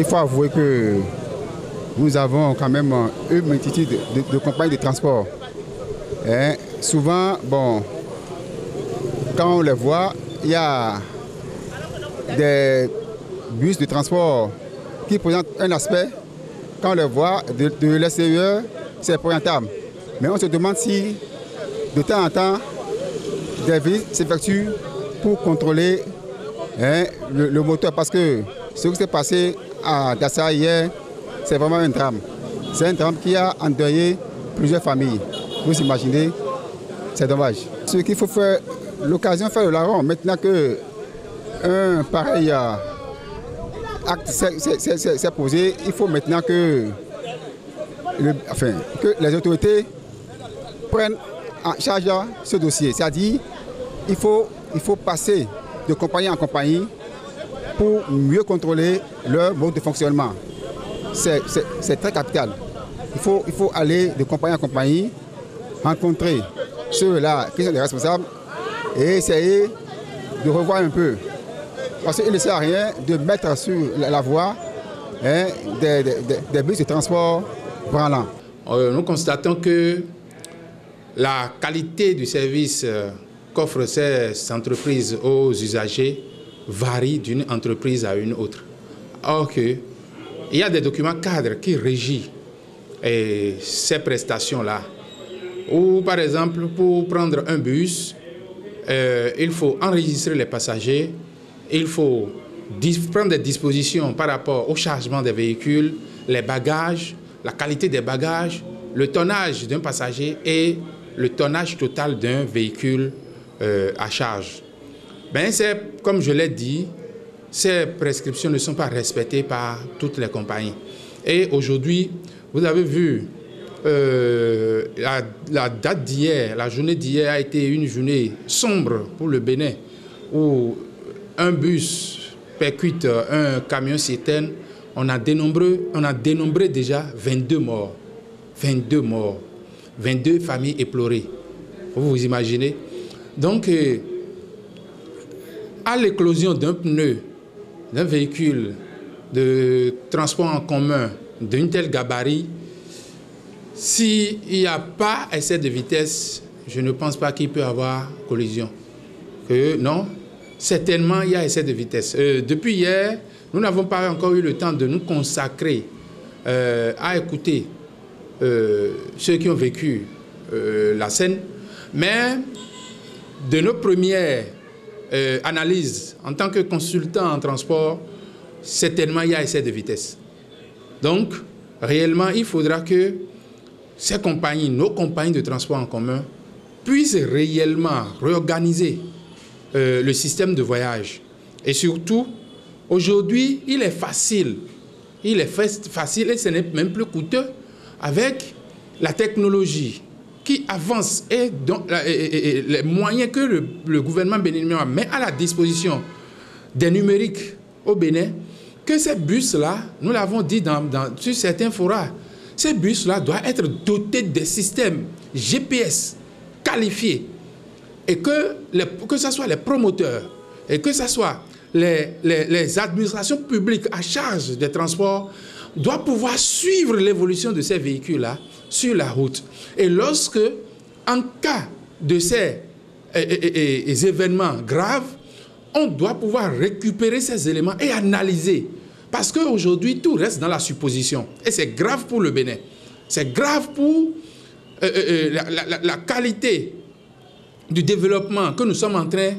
il faut avouer que nous avons quand même une multitude de, compagnies de transport. Hein, souvent, bon, quand on les voit, il y a des bus de transport qui présentent un aspect. Quand on les voit de, de c'est présentable. Mais on se demande si, de temps en temps, des visites s'effectuent pour contrôler hein, le, moteur. Parce que ce qui s'est passé à Dassa hier, c'est vraiment un drame. C'est un drame qui a endeuillé plusieurs familles. Vous imaginez, c'est dommage. Ce qu'il faut faire, l'occasion de faire le larron, maintenant que un pareil euh, acte s'est posé, il faut maintenant que, enfin, que les autorités prennent en charge ce dossier. C'est-à-dire, il faut, il faut passer de compagnie en compagnie pour mieux contrôler leur mode de fonctionnement. C'est très capital. Il faut, il faut aller de compagnie en compagnie, rencontrer ceux-là qui sont les responsables et essayer de revoir un peu. Parce qu'il ne sert à rien de mettre sur la voie hein, des, bus de transport branlants. Euh, nous constatons que la qualité du service euh, qu'offrent ces entreprises aux usagers varie d'une entreprise à une autre. Or que, il y a des documents cadres qui régissent eh, ces prestations-là. Ou par exemple, pour prendre un bus, euh, il faut enregistrer les passagers, il faut prendre des dispositions par rapport au chargement des véhicules, les bagages, la qualité des bagages, le tonnage d'un passager et le tonnage total d'un véhicule euh, à charge. Ben, comme je l'ai dit, ces prescriptions ne sont pas respectées par toutes les compagnies. Et aujourd'hui, vous avez vu, euh, la, date d'hier, la journée d'hier a été une journée sombre pour le Bénin, où un bus percute un camion citerne. On a dénombré, on a dénombré déjà 22 morts. 22 morts. 22 familles éplorées. Vous vous imaginez? Donc, euh, à l'éclosion d'un pneu, d'un véhicule de transport en commun d'un tel gabarit, s'il n'y a pas essai de vitesse, je ne pense pas qu'il peut y avoir collision. Que non, certainement il y a essai de vitesse. Euh, depuis hier, nous n'avons pas encore eu le temps de nous consacrer euh, à écouter ceux qui ont vécu la scène, mais de nos premières euh, analyses en tant que consultant en transport, certainement il y a essai de vitesse. Donc, réellement, il faudra que ces compagnies, nos compagnies de transport en commun, puissent réellement réorganiser euh, le système de voyage. Et surtout, aujourd'hui, il est facile, il est facile et ce n'est même plus coûteux avec la technologie, qui avance et, les moyens que le, gouvernement béninois met à la disposition des numériques au Bénin, que ces bus-là, nous l'avons dit dans, sur certains forats, ces bus-là doivent être dotés des systèmes GPS qualifiés et que, ce soit les promoteurs et que ce soit les administrations publiques à charge des transports doivent pouvoir suivre l'évolution de ces véhicules-là sur la route. Et lorsque, en cas de ces événements graves, on doit pouvoir récupérer ces éléments et analyser. Parce qu'aujourd'hui, tout reste dans la supposition. Et c'est grave pour le Bénin. C'est grave pour euh, euh, euh, la, la, qualité du développement que nous sommes en train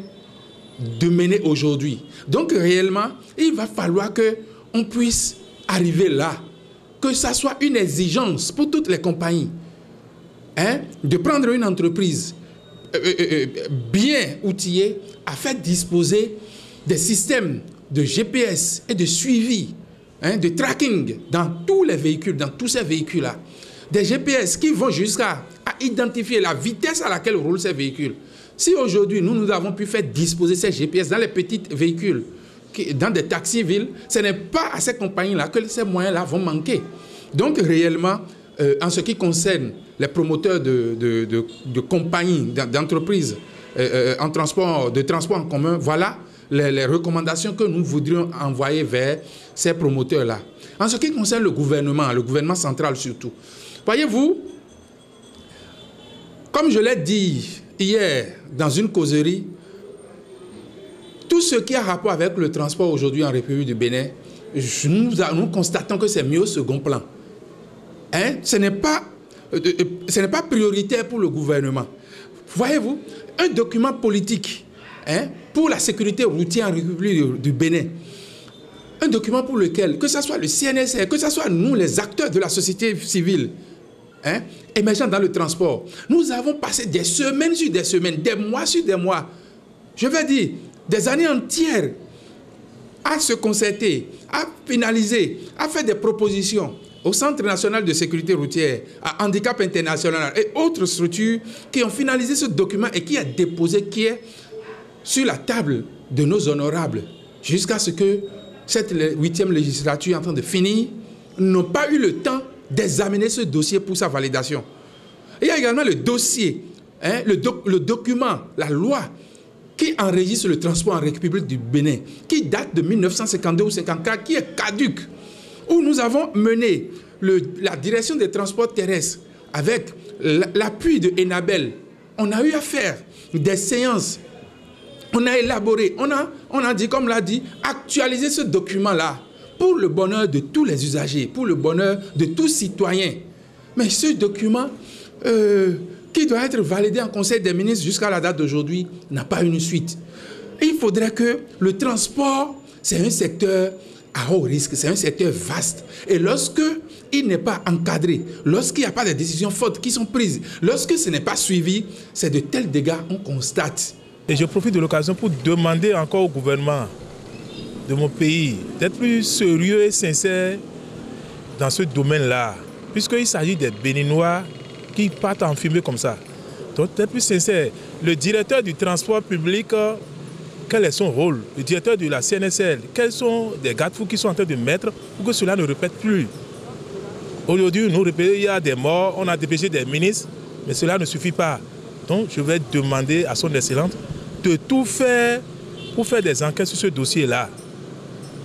de mener aujourd'hui. Donc réellement, il va falloir que on puisse arriver là que ça soit une exigence pour toutes les compagnies hein, de prendre une entreprise euh, euh, euh, bien outillée à faire disposer des systèmes de GPS et de suivi, hein, de tracking dans tous les véhicules, dans tous ces véhicules-là. Des GPS qui vont jusqu'à identifier la vitesse à laquelle roulent ces véhicules. Si aujourd'hui, nous, nous avons pu faire disposer ces GPS dans les petits véhicules, dans des taxis-villes, ce n'est pas à ces compagnies-là que ces moyens-là vont manquer. Donc réellement, euh, en ce qui concerne les promoteurs de, de, compagnies, d'entreprises euh, euh, en transport, de transport en commun, voilà, les, recommandations que nous voudrions envoyer vers ces promoteurs-là. En ce qui concerne le gouvernement, le gouvernement central surtout, voyez-vous, comme je l'ai dit hier dans une causerie, tout ce qui a rapport avec le transport aujourd'hui en République du Bénin, nous, constatons que c'est mieux au second plan. Hein? Ce n'est pas, euh, euh, pas prioritaire pour le gouvernement. Voyez-vous, un document politique hein, pour la sécurité routière en République du Bénin, un document pour lequel, que ce soit le CNSR, que ce soit nous, les acteurs de la société civile, hein, émergents dans le transport, nous avons passé des semaines sur des semaines, des mois sur des mois, je vais dire des années entières à se concerter, à finaliser, à faire des propositions au Centre national de sécurité routière, à Handicap International et autres structures qui ont finalisé ce document et qui a déposé, qui est sur la table de nos honorables, jusqu'à ce que cette huitième législature en train de finir, n'ont pas eu le temps d'examiner ce dossier pour sa validation. il y a également le dossier, hein, le, le document, la loi qui enregistre le transport en République du Bénin, qui date de 1952 ou 1954, qui est caduque, où nous avons mené la direction des transports terrestres avec l'appui de Enabel. On a eu à faire des séances, on a élaboré, on a, on a dit, comme l'a dit, actualiser ce document-là pour le bonheur de tous les usagers, pour le bonheur de tous citoyens. Mais ce document, euh, qui doit être validé en Conseil des ministres jusqu'à la date d'aujourd'hui, n'a pas une suite. il faudrait que le transport, c'est un secteur à haut risque, c'est un secteur vaste. Et lorsque il n'est pas encadré, lorsqu'il n'y a pas de décisions fortes qui sont prises, lorsque ce n'est pas suivi, c'est de tels dégâts qu'on constate. Et je profite de l'occasion pour demander encore au gouvernement de mon pays d'être plus sérieux et sincère dans ce domaine-là, puisqu'il s'agit des Béninois qui partent en fumée comme ça. Donc, d'être plus sincère. Le directeur du transport public, quel est son rôle? Le directeur de la CNSL, quels sont les garde-fous qui sont en train de mettre pour que cela ne répète plus? Aujourd'hui, nous il y a des morts, on a dépêché des ministres, mais cela ne suffit pas. Donc, je vais demander à son excellence de tout faire pour faire des enquêtes sur ce dossier-là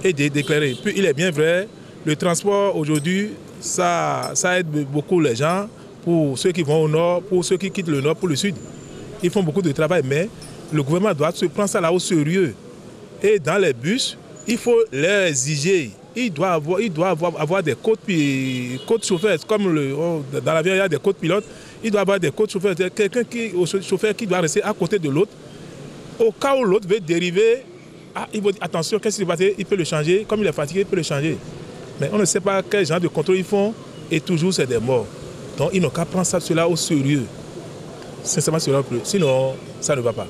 et de déclarer. Puis, il est bien vrai, le transport aujourd'hui, ça, ça aide beaucoup les gens pour ceux qui vont au nord, pour ceux qui quittent le nord pour le sud. Ils font beaucoup de travail, mais le gouvernement doit se prendre ça là au sérieux. Et dans les bus, il faut les exiger. Il doit avoir, des codes, codes chauffeurs, comme oh, dans l'avion il y a des codes pilotes, il doit avoir des codes chauffeurs, quelqu'un qui, chauffeur qui doit rester à côté de l'autre. Au cas où l'autre veut dériver, ah, il faut dire attention, qu'est-ce qui va passer Il peut le changer, comme il est fatigué, il peut le changer. Mais on ne sait pas quel genre de contrôle ils font et toujours c'est des morts. Donc ils n'ont qu'à prendre ça, cela au sérieux. Sincèrement, cela Sinon, ça ne va pas.